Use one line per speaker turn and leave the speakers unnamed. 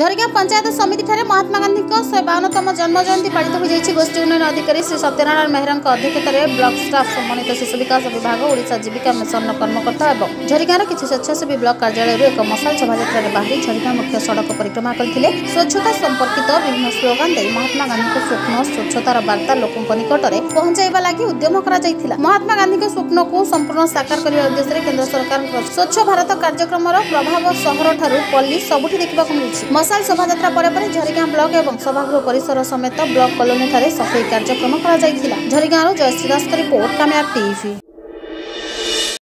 ঝরিকা পঞ্চায়েত সমিতিঠারে মহাত্মা গান্ধী শহে বাউনতম জন্মজয়ন্তী পালিত হয়েছে গোষ্ঠী উন্নয়ন অধিকারী শ্রী সত্যনারায়ণ মেহরাঙ্ক অধ্যক্ষতার ব্লক স্টাফ সমন্বিত শিশু বিকাশ বিভাগ ওড়শা জীবিকা মিশনর কর্মকর্তা এবং ঝরিকার কিছু স্বেচ্ছাসেবী ব্লক কার্যালয়ের এক মশাল শোভাযাত্রার বাহি ঝরিকা মুখ্য সড়ক পরিক্রমা করে স্বচ্ছতা সম্পর্কিত বিভিন্ন স্লোগান দিয়ে মহাত্মা গান্ধী স্বপ্ন স্বচ্ছতার বার্তা লোক নিকটরে পৌঁছাইবা লাগি উদ্যম করা মহাত্মা গান্ধী স্বপ্নকু সম্পূর্ণ সাকার করা উদ্দেশ্যে কেন্দ্র সরকার স্বচ্ছ ভারত কার্যক্রমর প্রভাব সহর ঠার পল্লী সবুঠি দেখা মিলছে মশাল শোভাযাত্রা পরে পরে ঝরিগাঁ ব্লক এবং সভাগৃহ পরিসর সমেত ব্লক কলোনীঠার সফেই কার্যক্রম করা যাই ঝরিগাঁর জয়শ্রী দাসক রিপোর্ট কামিয়াব টিভি